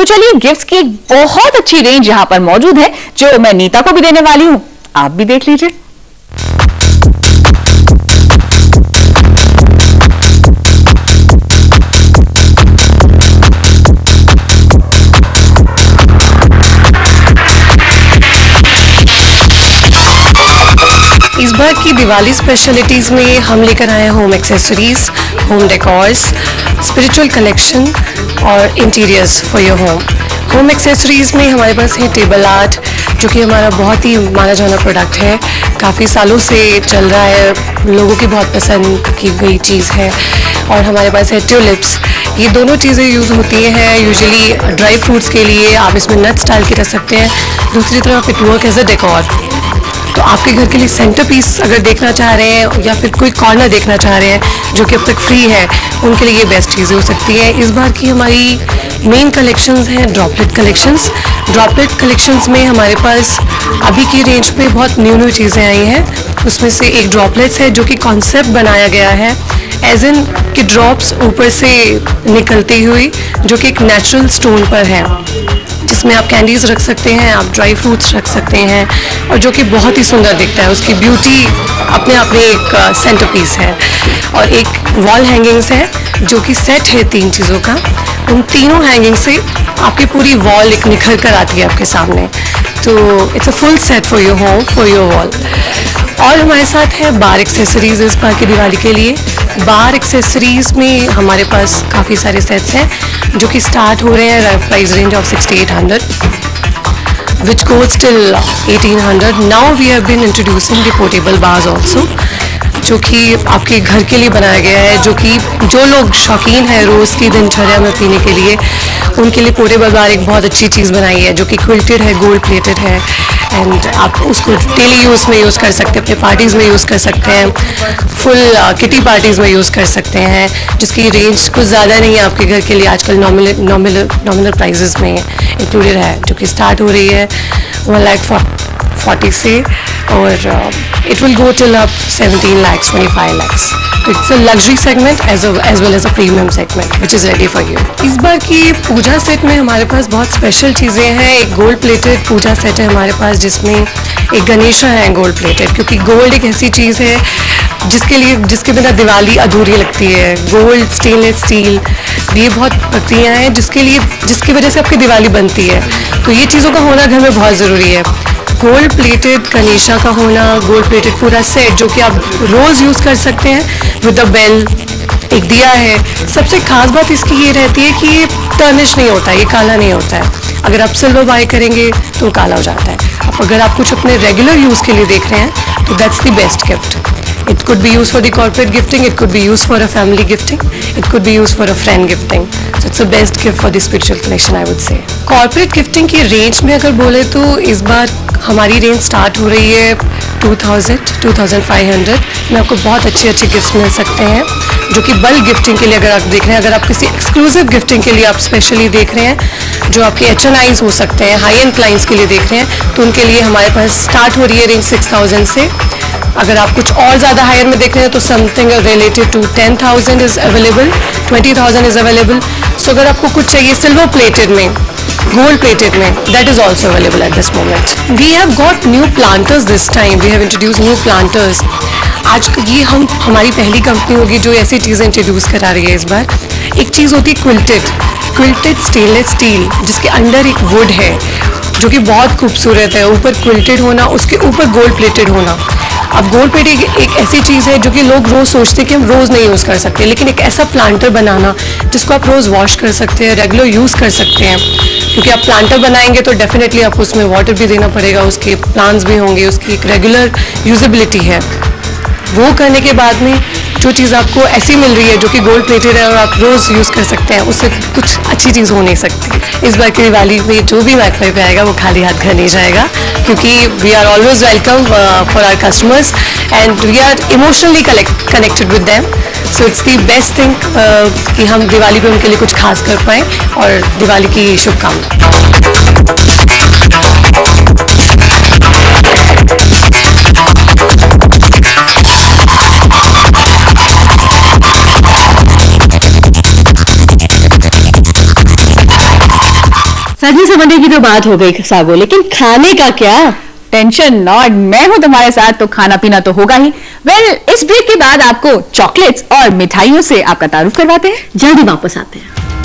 तो चलिए गिफ्ट्स की एक बहुत अच्छी रेंज यहाँ पर मौजूद है, जो मैं नीता को भी देने वाली हूँ। आप भी देख लीजिए। इस बार की दिवाली स्पेशलिटीज़ में हम लेकर आए home accessories home decors spiritual collection और interiors for your home home accessories में हमारे पास है टेबल आर्ट जो कि हमारा बहुत ही माना जाना प्रोडक्ट है। काफ़ी सालों से चल रहा है, लोगों की बहुत पसंद की गई चीज़ है। और हमारे पास है ट्यूलिप्स ये दोनों चीज़ें यूज़ होती हैं यूजुअली ड्राई फ्रूट्स के लिए। आप इसमें नट्स डाल के रख सकते हैं। दूसरी तरफ़ it work as a decor तो आपके घर के लिए सेंटर पीस अगर देखना चाह रहे हैं या फिर कोई कॉर्नर देखना चाह रहे हैं जो कि अब तक फ्री है, उनके लिए ये बेस्ट चीज़ें हो सकती है। इस बार की हमारी मेन कलेक्शंस हैं ड्रॉपलेट कलेक्शंस ड्रॉपलेट कलेक्शंस में हमारे पास अभी की रेंज में बहुत न्यू न्यू चीज़ें आई हैं। उसमें से एक ड्रॉपलेट्स है जो कि कॉन्सेप्ट बनाया गया है एज इन कि ड्रॉप्स ऊपर से निकलती हुई, जो कि एक नेचुरल स्टोन पर है। जिसमें आप कैंडीज़ रख सकते हैं, आप ड्राई फ्रूट्स रख सकते हैं और जो कि बहुत ही सुंदर दिखता है। उसकी ब्यूटी अपने आप में एक सेंटर पीस है। और एक वॉल हैंगिंग्स है, जो कि सेट है तीन चीज़ों का। उन तीनों हैंगिंग से आपकी पूरी वॉल एक निखर कर आती है आपके सामने। तो it's a full set for your home for your wall और हमारे साथ है बार एक्सेसरीज इस बार की दिवाली के लिए। बार एक्सेसरीज में हमारे पास काफ़ी सारे सेट्स हैं, जो कि स्टार्ट हो रहे हैं price range of sixty eight hundred which goes till 1800 now we have been introducing the portable bars also जो कि आपके घर के लिए बनाया गया है, जो कि, जो लोग शौकीन है रोज़ की दिनचर्या में पीने के लिए उनके लिए पूरे बाज़ार एक बहुत अच्छी चीज़ बनाई है, जो कि क्विल्टेड है गोल्ड प्लेटेड है एंड आप उसको डेली यूज़ में यूज़ कर सकते हैं, अपने पार्टीज़ में यूज़ कर सकते हैं फुल किटी पार्टीज़ में यूज़ कर सकते हैं, जिसकी रेंज कुछ ज़्यादा नहीं है आपके घर के लिए आजकल नॉमिनल नॉमिनल नॉमिनल प्राइजेस में इंक्लूडेड है, जो कि स्टार्ट हो रही है वन लाइक लाख फोर्टी से और it will go till up seventeen 17 lakhs 25 lakhs. It's a luxury segment as as well as a premium segment which is ready for you इस बार की पूजा सेट में हमारे पास बहुत स्पेशल चीज़ें हैं। एक गोल्ड प्लेटेड पूजा सेट है हमारे पास, जिसमें एक गणेशा है गोल्ड प्लेटेड क्योंकि गोल्ड एक ऐसी चीज़ है जिसके लिए, जिसके बिना दिवाली अधूरी लगती है। गोल्ड स्टेनलेस स्टील ये बहुत प्रक्रिया हैं जिसके लिए, जिसकी वजह से आपकी दिवाली बनती है। तो ये चीज़ों का होना घर में बहुत ज़रूरी है। गोल्ड प्लेटेड गणेशा का होना गोल्ड प्लेटेड पूरा सेट जो कि आप रोज़ यूज़ कर सकते हैं विद अ बेल एक दिया है। सबसे खास बात इसकी ये रहती है कि ये टर्निश नहीं होता, ये काला नहीं होता है। अगर आप सिल्वर बाय करेंगे तो काला हो जाता है। अब अगर आप कुछ अपने रेगुलर यूज़ के लिए देख रहे हैं तो that's the best gift it could be use for the corporate gifting it could be use for a family gifting it could be use for a friend gifting so it's a best gift for the spiritual connection I would say corporate gifting की range में अगर बोले तो इस बार हमारी range start हो रही है 2000, 2500 में आपको बहुत अच्छे अच्छे गिफ्ट्स मिल सकते हैं जो कि बल्क गिफ्टिंग के लिए अगर आप देख रहे हैं अगर आप किसी एक्सक्लूसिव गिफ्टिंग के लिए आप स्पेशली देख रहे हैं जो आपके एच हो सकते हैं हाई एंड क्लाइंट्स के लिए देख रहे हैं तो उनके लिए हमारे पास स्टार्ट हो रही है रेंज 6000 से। अगर आप कुछ और ज़्यादा हायर में देख रहे हैं तो something related to ten thousand is available twenty thousand is available so अगर आपको कुछ चाहिए सिल्वर प्लेटेड में gold plated में that is also available at this moment. We have got new planters this time. We have introduced new planters. आज ये हम हमारी पहली कंपनी होगी जो ऐसी चीज़ें इंट्रोड्यूस करा रही है इस बार। एक चीज़ होती है क्विल्टेड क्विल्टेड स्टेनलेस स्टील जिसके अंदर एक वुड है जो कि बहुत खूबसूरत है। ऊपर क्विल्टेड होना उसके ऊपर गोल्ड प्लेटेड होना। अब गोल्ड प्लेट एक, एक ऐसी चीज़ है जो कि लोग रोज़ सोचते कि हम रोज़ नहीं यूज़ कर सकते। लेकिन एक ऐसा प्लांटर बनाना जिसको आप रोज़ वॉश कर सकते हैं रेगुलर यूज़ कर सकते हैं। क्योंकि आप प्लांटर बनाएँगे तो डेफिनेटली आपको उसमें वाटर भी देना पड़ेगा, उसके प्लांट्स भी होंगे, उसकी एक रेगुलर यूजबिलिटी है। वो करने के बाद में जो चीज़ आपको ऐसी मिल रही है जो कि गोल्ड प्लेटेड है और आप रोज़ यूज़ कर सकते हैं, उससे कुछ अच्छी चीज़ हो नहीं सकती। इस बार की दिवाली में जो भी पे आएगा, वो खाली हाथ घर नहीं जाएगा, क्योंकि we are always welcome for our customers and we are emotionally connected with them so it's the best thing कि हम दिवाली पे उनके लिए कुछ खास कर पाएँ और दिवाली की शुभकामनाएँ। सजने समझने की तो बात हो गई सागो लेकिन खाने का क्या? टेंशन नॉट मैं हूँ तुम्हारे साथ तो खाना पीना तो होगा ही। वेल well, इस ब्रेक के बाद आपको चॉकलेट्स और मिठाइयों से आपका तारुफ करवाते हैं। जल्दी वापस आते हैं।